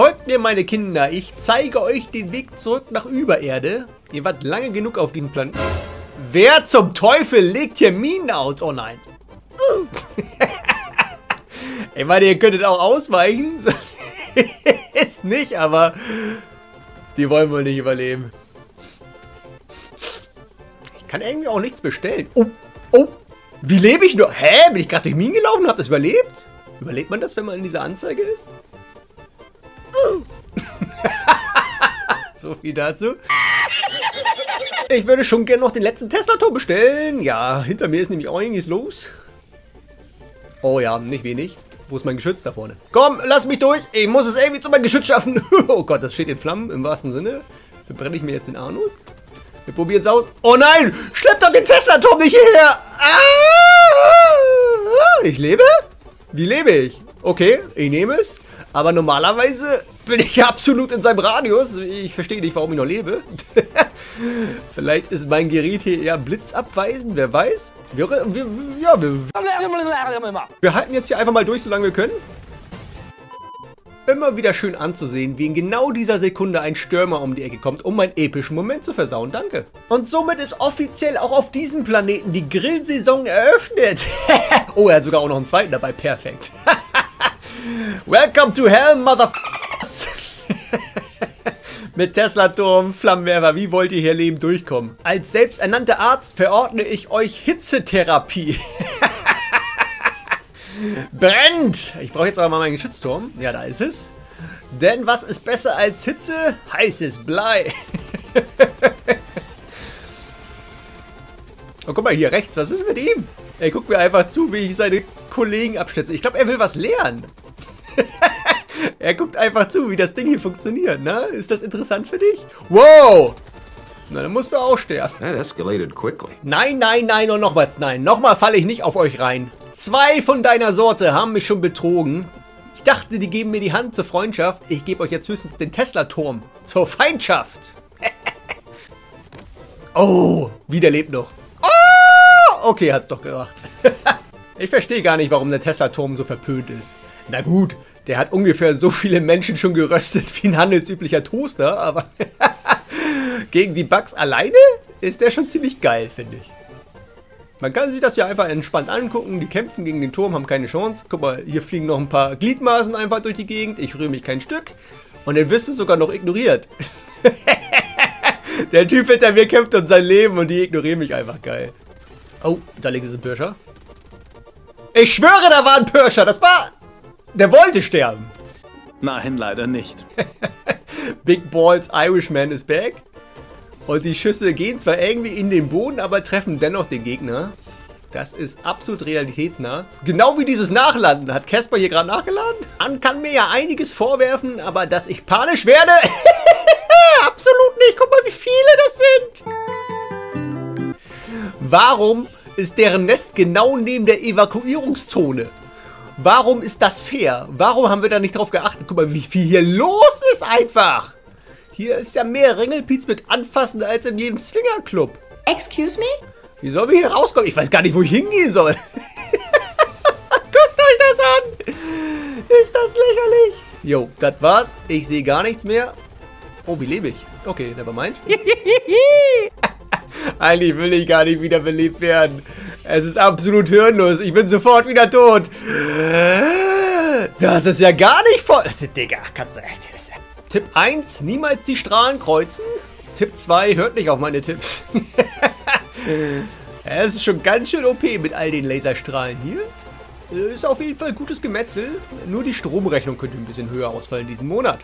Folgt mir, meine Kinder. Ich zeige euch den Weg zurück nach Übererde. Ihr wart lange genug auf diesem Planeten. Wer zum Teufel legt hier Minen aus? Oh nein. ich meine, ihr könntet auch ausweichen. Ist nicht, aber die wollen wohl nicht überleben. Ich kann irgendwie auch nichts bestellen. Oh, oh, wie lebe ich nur? Hä? Bin ich gerade durch Minen gelaufen und hab das überlebt? Überlebt man das, wenn man in dieser Anzeige ist? So viel dazu. Ich würde schon gerne noch den letzten Tesla-Tor bestellen. Ja, hinter mir ist nämlich auch einiges los. Oh ja, nicht wenig. Wo ist mein Geschütz da vorne? Komm, lass mich durch. Ich muss es irgendwie zu meinem Geschütz schaffen. oh Gott, das steht in Flammen im wahrsten Sinne. Verbrenne ich mir jetzt den Anus? Wir probieren es aus. Oh nein! Schlepp doch den Tesla-Turm nicht hierher! Ah! Ich lebe? Wie lebe ich? Okay, ich nehme es. Aber normalerweise bin ich absolut in seinem Radius. Ich verstehe nicht, warum ich noch lebe. Vielleicht ist mein Gerät hier eher blitzabweisend, wer weiß. Wir, wir, ja, wir, wir halten jetzt hier einfach mal durch, solange wir können. Immer wieder schön anzusehen, wie in genau dieser Sekunde ein Stürmer um die Ecke kommt, um meinen epischen Moment zu versauen. Danke. Und somit ist offiziell auch auf diesem Planeten die Grillsaison eröffnet. oh, er hat sogar auch noch einen zweiten dabei. Perfekt. Welcome to hell, motherfuckers. Mit Tesla-Turm, Flammenwerfer, wie wollt ihr hier leben durchkommen? Als selbsternannter Arzt verordne ich euch Hitzetherapie. Brennt! Ich brauche jetzt aber mal meinen Geschützturm. Ja, da ist es. Denn was ist besser als Hitze? Heißes Blei. oh, guck mal hier rechts. Was ist mit ihm? Er guckt mir einfach zu, wie ich seine Kollegen abschätze. Ich glaube, er will was lernen. er guckt einfach zu, wie das Ding hier funktioniert, ne? Ist das interessant für dich? Wow! Na, dann musst du auch sterben. That escalated quickly. Nein, nein, nein und nochmals nein. Nochmal falle ich nicht auf euch rein. Zwei von deiner Sorte haben mich schon betrogen. Ich dachte, die geben mir die Hand zur Freundschaft. Ich gebe euch jetzt höchstens den Tesla-Turm zur Feindschaft. oh, wieder lebt noch. Oh, okay, hat's doch gemacht. ich verstehe gar nicht, warum der Tesla-Turm so verpönt ist. Na gut, der hat ungefähr so viele Menschen schon geröstet wie ein handelsüblicher Toaster, aber gegen die Bugs alleine ist der schon ziemlich geil, finde ich. Man kann sich das ja einfach entspannt angucken. Die kämpfen gegen den Turm, haben keine Chance. Guck mal, hier fliegen noch ein paar Gliedmaßen einfach durch die Gegend. Ich rühre mich kein Stück. Und dann wirst du sogar noch ignoriert. Der Typ hinter mir kämpft um sein Leben und die ignorieren mich einfach geil. Oh, da liegt es ein Pirscher. Ich schwöre, da war ein Pirscher. Das war... Der wollte sterben. Nein, leider nicht. Big Balls Irishman is back. Und die Schüsse gehen zwar irgendwie in den Boden, aber treffen dennoch den Gegner. Das ist absolut realitätsnah. Genau wie dieses Nachlanden. Hat Casper hier gerade nachgeladen? Man kann mir ja einiges vorwerfen, aber dass ich panisch werde... absolut nicht. Guck mal, wie viele das sind. Warum ist deren Nest genau neben der Evakuierungszone? Warum ist das fair? Warum haben wir da nicht drauf geachtet? Guck mal, wie viel hier los ist einfach. Hier ist ja mehr Ringelpiez mit anfassen als in jedem Swingerclub. Excuse me? Wie sollen wir hier rauskommen? Ich weiß gar nicht, wo ich hingehen soll. Guckt euch das an. Ist das lächerlich. Jo, das war's. Ich sehe gar nichts mehr. Oh, wie lebe ich? Okay, never mind. Eigentlich will ich gar nicht wieder belebt werden. Es ist absolut hirnlos. Ich bin sofort wieder tot. Das ist ja gar nicht voll. Digga, kannst du... Tipp 1, niemals die Strahlen kreuzen. Tipp 2, hört nicht auf meine Tipps. es ist schon ganz schön OP mit all den Laserstrahlen hier. Ist auf jeden Fall gutes Gemetzel. Nur die Stromrechnung könnte ein bisschen höher ausfallen diesen Monat.